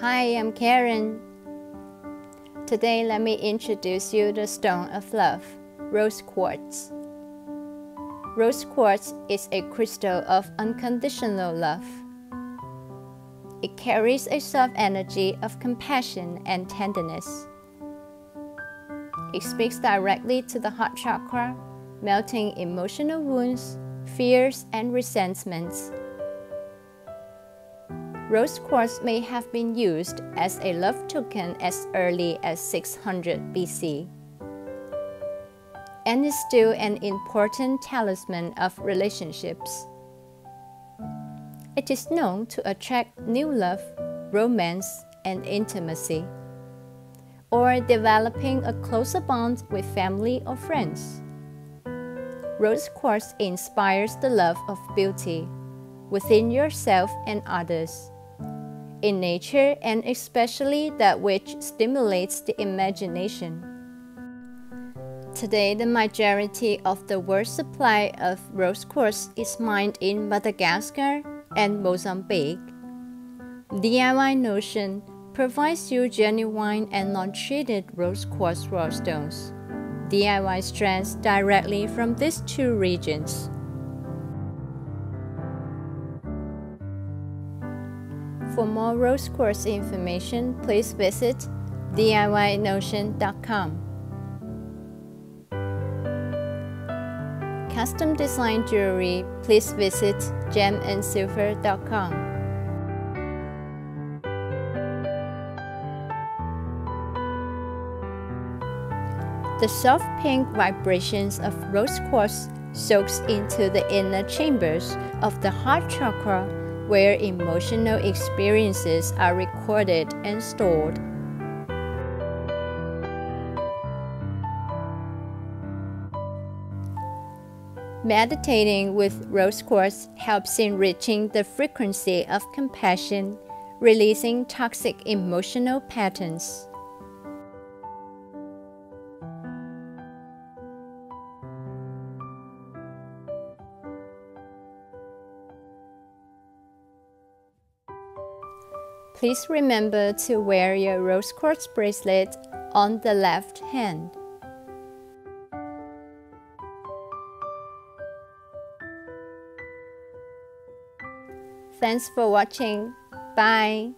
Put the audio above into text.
Hi, I'm Karen. Today, let me introduce you the stone of love, rose quartz. Rose quartz is a crystal of unconditional love. It carries a soft energy of compassion and tenderness. It speaks directly to the heart chakra, melting emotional wounds, fears, and resentments. Rose quartz may have been used as a love token as early as 600 BC and is still an important talisman of relationships. It is known to attract new love, romance, and intimacy, or developing a closer bond with family or friends. Rose quartz inspires the love of beauty within yourself and others in nature and especially that which stimulates the imagination. Today, the majority of the world's supply of rose quartz is mined in Madagascar and Mozambique. DIY Notion provides you genuine and non-treated rose quartz raw stones. DIY strands directly from these two regions. For more rose quartz information, please visit DIYnotion.com. Custom design jewelry, please visit gemandsilver.com. The soft pink vibrations of rose quartz soaks into the inner chambers of the heart chakra where emotional experiences are recorded and stored. Meditating with rose quartz helps in reaching the frequency of compassion, releasing toxic emotional patterns. Please remember to wear your rose quartz bracelet on the left hand. Thanks for watching. Bye.